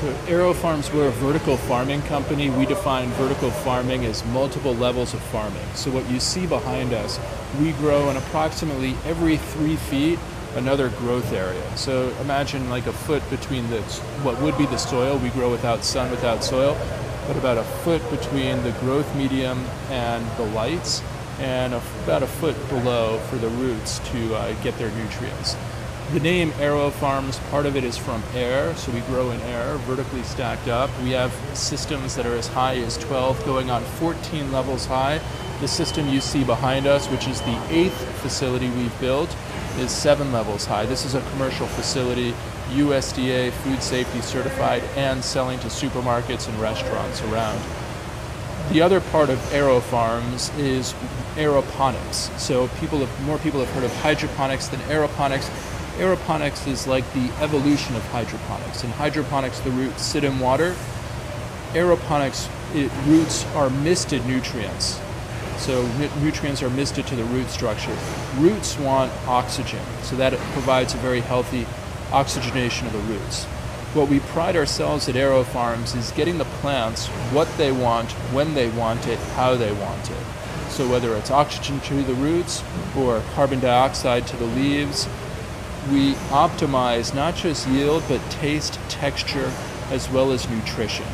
So AeroFarms, we're a vertical farming company. We define vertical farming as multiple levels of farming. So what you see behind us, we grow in approximately every three feet another growth area. So imagine like a foot between the what would be the soil. We grow without sun, without soil, but about a foot between the growth medium and the lights, and a, about a foot below for the roots to uh, get their nutrients. The name AeroFarms, part of it is from air, so we grow in air, vertically stacked up. We have systems that are as high as 12, going on 14 levels high. The system you see behind us, which is the eighth facility we've built, is seven levels high. This is a commercial facility, USDA food safety certified, and selling to supermarkets and restaurants around. The other part of AeroFarms is aeroponics. So people have, more people have heard of hydroponics than aeroponics. Aeroponics is like the evolution of hydroponics. In hydroponics, the roots sit in water. Aeroponics, it, roots are misted nutrients. So nutrients are misted to the root structure. Roots want oxygen, so that provides a very healthy oxygenation of the roots. What we pride ourselves at AeroFarms is getting the plants what they want, when they want it, how they want it. So whether it's oxygen to the roots or carbon dioxide to the leaves, we optimize not just yield, but taste, texture, as well as nutrition.